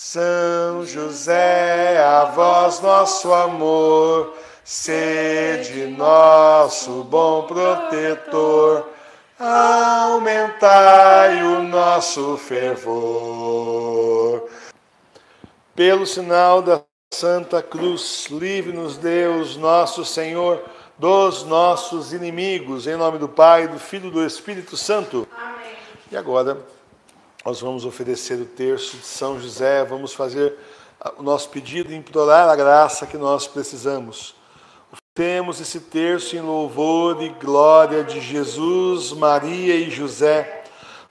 São José, a vós nosso amor, sede nosso bom protetor, aumentai o nosso fervor. Pelo sinal da Santa Cruz, livre-nos Deus, nosso Senhor, dos nossos inimigos, em nome do Pai, do Filho e do Espírito Santo. Amém. E agora nós vamos oferecer o terço de São José, vamos fazer o nosso pedido e implorar a graça que nós precisamos. Temos esse terço em louvor e glória de Jesus, Maria e José,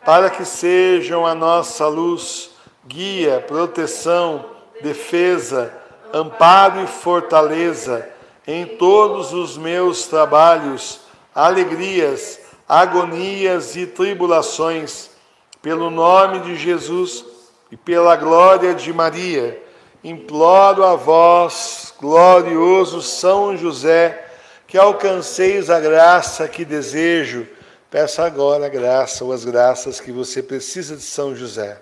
para que sejam a nossa luz, guia, proteção, defesa, amparo e fortaleza em todos os meus trabalhos, alegrias, agonias e tribulações pelo nome de Jesus e pela glória de Maria, imploro a vós, glorioso São José, que alcanceis a graça que desejo. Peça agora a graça ou as graças que você precisa de São José.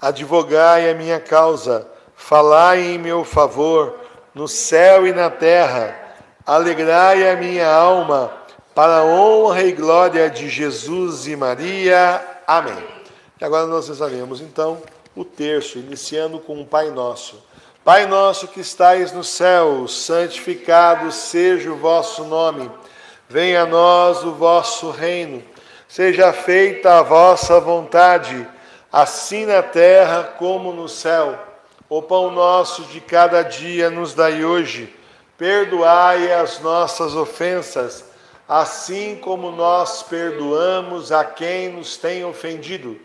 Advogai a minha causa, falai em meu favor, no céu e na terra. Alegrai a minha alma, para a honra e glória de Jesus e Maria. Amém. E agora nós rezaremos então o terço, iniciando com o Pai Nosso. Pai nosso que estais no céu, santificado seja o vosso nome. Venha a nós o vosso reino. Seja feita a vossa vontade assim na terra como no céu. O pão nosso de cada dia nos dai hoje. Perdoai as nossas ofensas, assim como nós perdoamos a quem nos tem ofendido.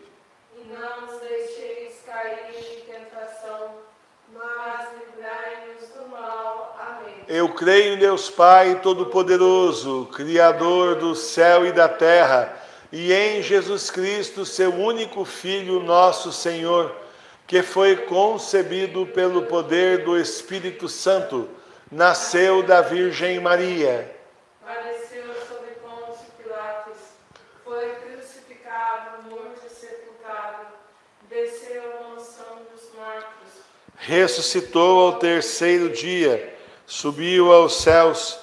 E não nos deixeis cair em tentação, mas livrai-nos do mal. Amém. Eu creio em Deus Pai Todo-Poderoso, Criador do céu e da terra e em Jesus Cristo, seu único Filho, nosso Senhor, que foi concebido pelo poder do Espírito Santo, nasceu da Virgem Maria. Padeceu sob Pôncio Pilatos, foi crucificado, morto e sepultado, desceu à mansão dos mortos, Ressuscitou ao terceiro dia, subiu aos céus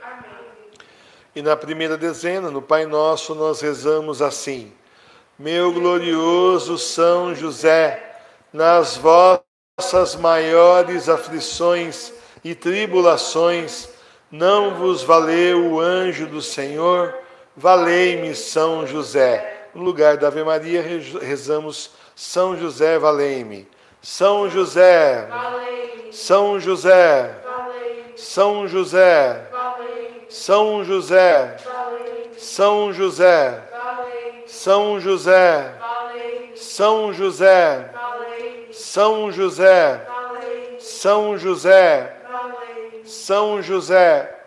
Amém. E na primeira dezena, no Pai Nosso, nós rezamos assim: Meu glorioso São José, nas vossas maiores aflições e tribulações, não vos valeu o anjo do Senhor? Valei-me, São José. No lugar da Ave Maria, re- rezamos São José, valei-me. São José, Valei, São José, valei, São José, São José, São José, São José, São José, São José, São José, São José.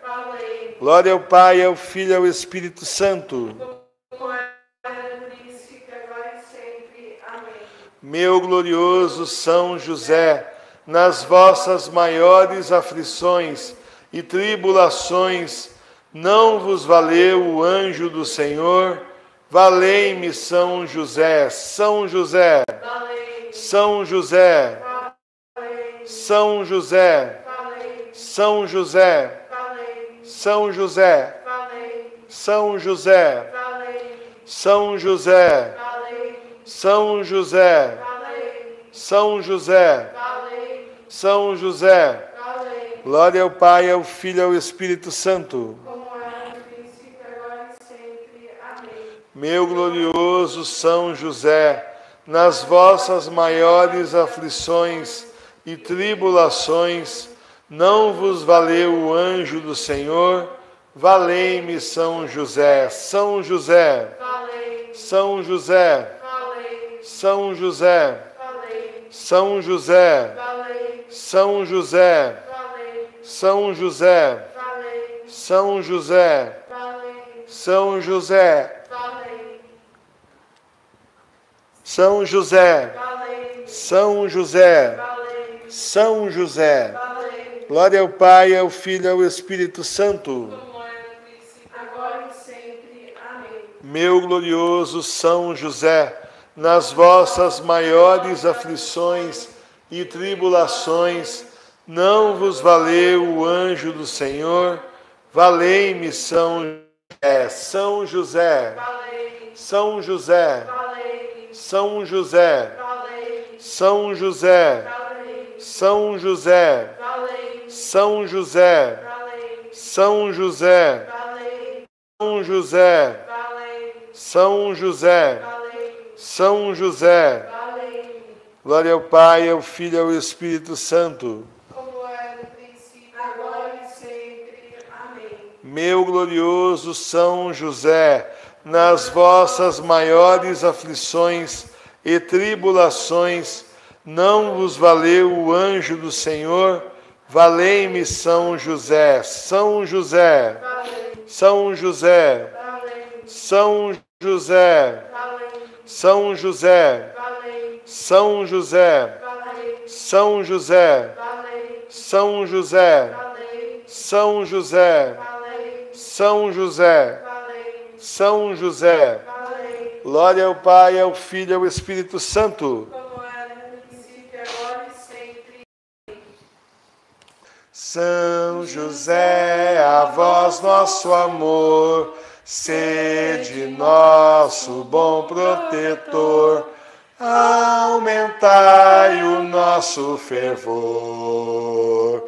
Glória ao Pai, ao Filho e ao Espírito Santo. Meu glorioso São José, nas vossas maiores aflições e tribulações, não vos valeu o anjo do Senhor? Valei-me, São José, São José, São José, São José, São José, São José, São José, São José, São José, São José, São José. Glória ao Pai, ao Filho e ao Espírito Santo. como era no princípio, agora e sempre. Amém. Meu glorioso São José, nas vossas maiores aflições e tribulações, não vos valeu o anjo do Senhor? Valei-me, São José, São José, Valei, São José, valei, São José, valei, São José, valei, São José, valei, São José, valei, São José, valei, São José, valei, São José, São José, São José. Glória ao Pai, ao Filho e ao Espírito Santo. Meu glorioso São José, nas vossas maiores aflições e tribulações, não vos valeu o anjo do Senhor? Valei-me, São José, São José, São José, São José, São José, São José, São José, São José, São José, São José, São José. Glória ao Pai, ao Filho e ao Espírito Santo. como era no princípio, agora e sempre. Amém. Meu glorioso São José, nas vossas maiores aflições e tribulações, não vos valeu o anjo do Senhor? Valei-me, São José, São José, São José, São José, São José, São José, São José, São José, São José, São José, São José. Glória ao Pai, ao Filho e ao Espírito Santo. como era no princípio, agora e sempre. São José, a vós nosso amor, sede nosso bom protetor, aumentai o nosso fervor.